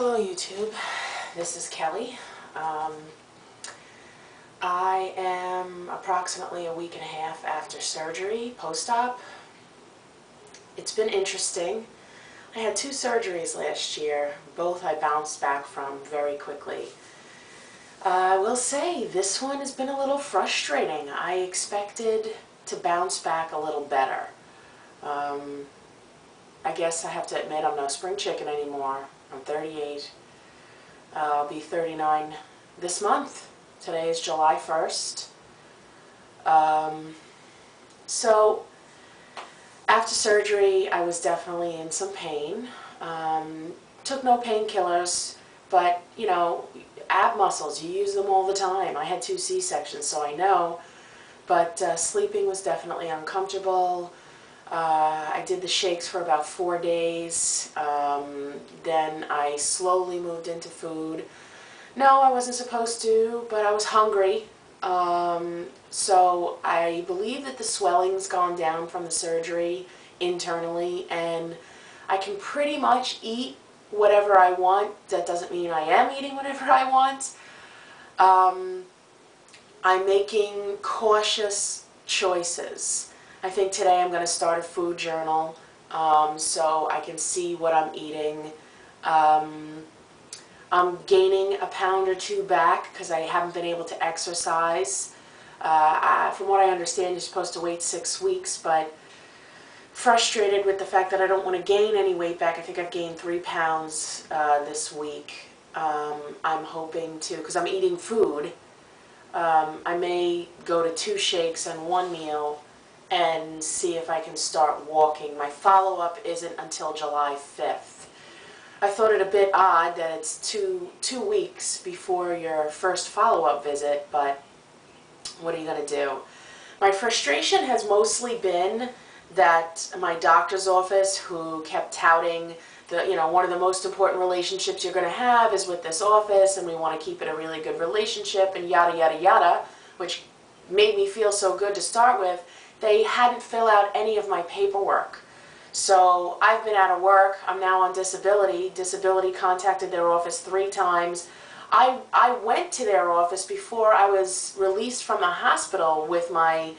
Hello YouTube, this is Kelly. Um, I am approximately a week and a half after surgery, post-op. It's been interesting. I had two surgeries last year, both I bounced back from very quickly. Uh, I will say this one has been a little frustrating. I expected to bounce back a little better. Um, I guess I have to admit I'm no spring chicken anymore. I'm 38. Uh, I'll be 39 this month. Today is July 1st. Um, so after surgery, I was definitely in some pain. Um, took no painkillers, but you know, ab muscles, you use them all the time. I had two C-sections, so I know. But uh, sleeping was definitely uncomfortable. Uh, I did the shakes for about four days. Um, then I slowly moved into food. No, I wasn't supposed to, but I was hungry. Um, so I believe that the swelling's gone down from the surgery internally, and I can pretty much eat whatever I want. That doesn't mean I am eating whatever I want. Um, I'm making cautious choices. I think today I'm going to start a food journal um, so I can see what I'm eating. Um, I'm gaining a pound or two back because I haven't been able to exercise. Uh, I, from what I understand, you're supposed to wait six weeks, but frustrated with the fact that I don't want to gain any weight back. I think I've gained three pounds uh, this week. Um, I'm hoping to, because I'm eating food, um, I may go to two shakes and one meal and see if I can start walking. My follow-up isn't until July 5th. I thought it a bit odd that it's two, two weeks before your first follow-up visit, but what are you going to do? My frustration has mostly been that my doctor's office, who kept touting the, you know, one of the most important relationships you're going to have is with this office, and we want to keep it a really good relationship, and yada, yada, yada, which made me feel so good to start with, they hadn't filled out any of my paperwork. So I've been out of work. I'm now on disability. Disability contacted their office three times. I, I went to their office before I was released from the hospital with my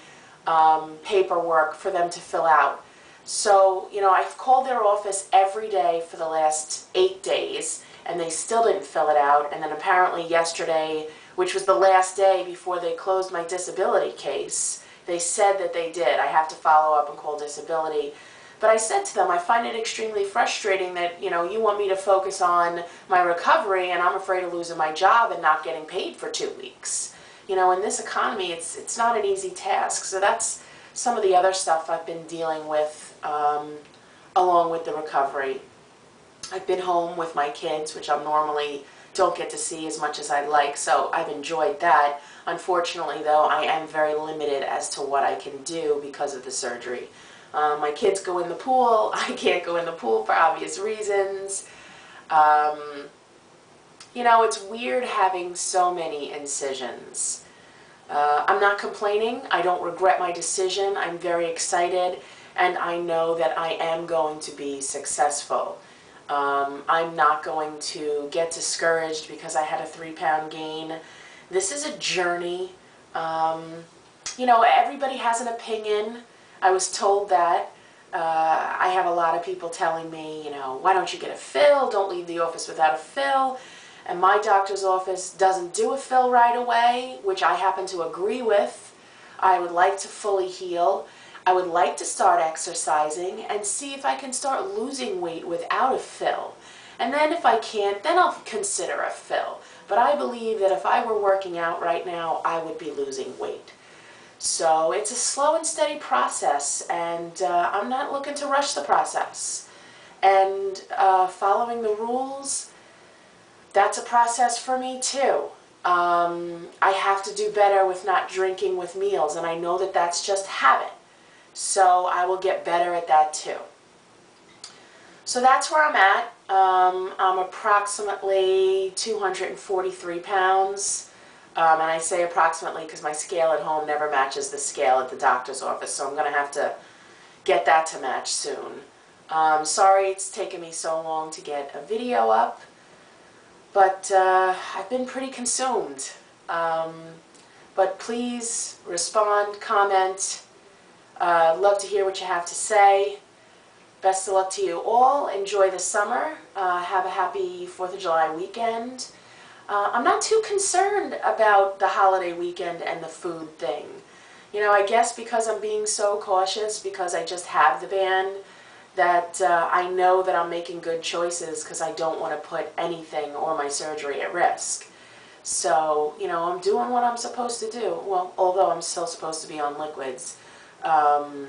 um, paperwork for them to fill out. So, you know, I've called their office every day for the last eight days, and they still didn't fill it out. And then apparently yesterday, which was the last day before they closed my disability case, they said that they did. I have to follow up and call disability. But I said to them, I find it extremely frustrating that, you know, you want me to focus on my recovery and I'm afraid of losing my job and not getting paid for two weeks. You know, in this economy, it's, it's not an easy task. So that's some of the other stuff I've been dealing with um, along with the recovery. I've been home with my kids, which I'm normally don't get to see as much as I'd like, so I've enjoyed that. Unfortunately, though, I am very limited as to what I can do because of the surgery. Um, my kids go in the pool. I can't go in the pool for obvious reasons. Um, you know, it's weird having so many incisions. Uh, I'm not complaining. I don't regret my decision. I'm very excited, and I know that I am going to be successful. Um, I'm not going to get discouraged because I had a three pound gain. This is a journey. Um, you know, everybody has an opinion. I was told that. Uh, I have a lot of people telling me, you know, why don't you get a fill? Don't leave the office without a fill. And my doctor's office doesn't do a fill right away, which I happen to agree with. I would like to fully heal. I would like to start exercising and see if I can start losing weight without a fill. And then if I can't, then I'll consider a fill. But I believe that if I were working out right now, I would be losing weight. So it's a slow and steady process, and uh, I'm not looking to rush the process. And uh, following the rules, that's a process for me too. Um, I have to do better with not drinking with meals, and I know that that's just habit. So I will get better at that too. So that's where I'm at. Um, I'm approximately 243 pounds. Um, and I say approximately because my scale at home never matches the scale at the doctor's office. So I'm going to have to get that to match soon. Um, sorry it's taken me so long to get a video up. but uh, I've been pretty consumed. Um, but please respond, comment. Uh, love to hear what you have to say. Best of luck to you all. Enjoy the summer. Uh, have a happy 4th of July weekend. Uh, I'm not too concerned about the holiday weekend and the food thing. You know, I guess because I'm being so cautious, because I just have the band, that uh, I know that I'm making good choices because I don't want to put anything or my surgery at risk. So, you know, I'm doing what I'm supposed to do. Well, although I'm still supposed to be on liquids. Um,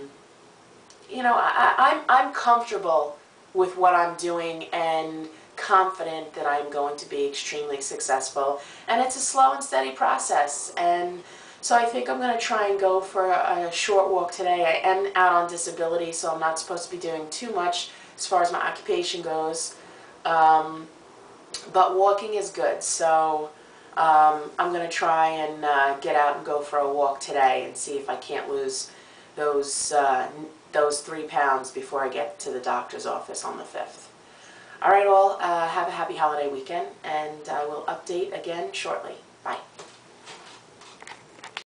you know, I, I'm, I'm comfortable with what I'm doing and confident that I'm going to be extremely successful. And it's a slow and steady process. And so I think I'm going to try and go for a, short walk today. I am out on disability, so I'm not supposed to be doing too much as far as my occupation goes. Um, but walking is good, so um, I'm going to try and uh, get out and go for a walk today and see if I can't lose those, uh, those three pounds before I get to the doctor's office on the 5th. All right, all, uh, have a happy holiday weekend, and I will update again shortly. Bye.